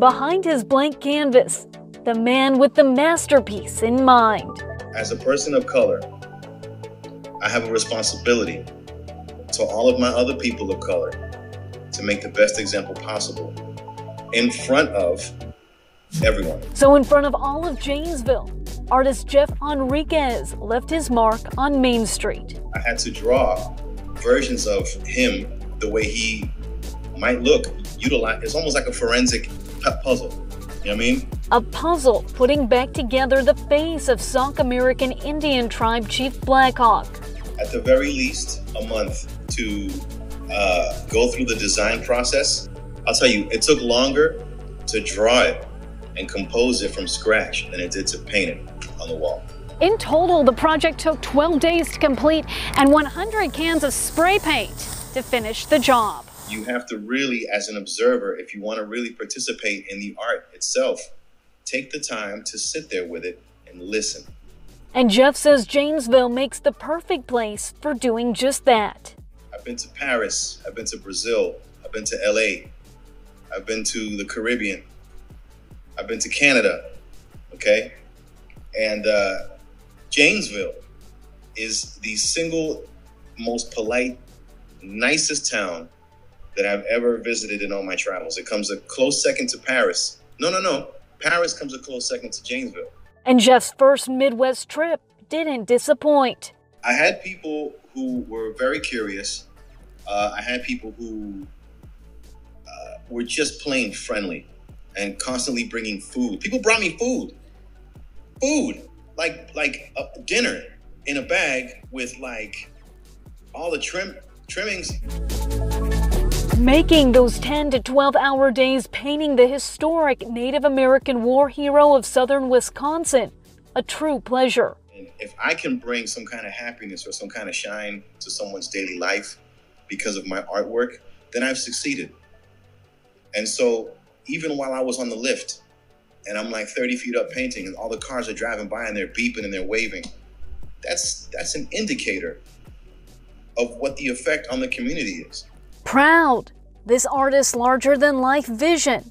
Behind his blank canvas, the man with the masterpiece in mind. As a person of color, I have a responsibility to all of my other people of color to make the best example possible in front of everyone. So, in front of all of Janesville, artist Jeff Enriquez left his mark on Main Street. I had to draw versions of him the way he might look. Utilize it's almost like a forensic puzzle. You know what I mean? A puzzle putting back together the face of Sauk American Indian tribe Chief Blackhawk. At the very least, a month to uh, go through the design process. I'll tell you, it took longer to draw it and compose it from scratch than it did to paint it on the wall. In total, the project took 12 days to complete and 100 cans of spray paint to finish the job. You have to really, as an observer, if you want to really participate in the art itself, take the time to sit there with it and listen. And Jeff says Janesville makes the perfect place for doing just that. I've been to Paris, I've been to Brazil, I've been to LA, I've been to the Caribbean, I've been to Canada, okay? And uh, Janesville is the single most polite, nicest town that I've ever visited in all my travels. It comes a close second to Paris. No, no, no. Paris comes a close second to Janesville. And Jeff's first Midwest trip didn't disappoint. I had people who were very curious. Uh, I had people who uh, were just plain friendly and constantly bringing food. People brought me food, food like like a dinner in a bag with like all the trim trimmings. Making those 10 to 12 hour days painting the historic Native American war hero of southern Wisconsin a true pleasure. If I can bring some kind of happiness or some kind of shine to someone's daily life because of my artwork, then I've succeeded. And so even while I was on the lift and I'm like 30 feet up painting and all the cars are driving by and they're beeping and they're waving, that's that's an indicator of what the effect on the community is. Proud, this artist's larger than life vision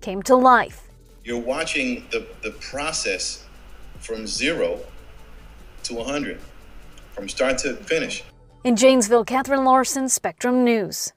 came to life. You're watching the, the process from zero to 100, from start to finish. In Janesville, Kathryn Larson, Spectrum News.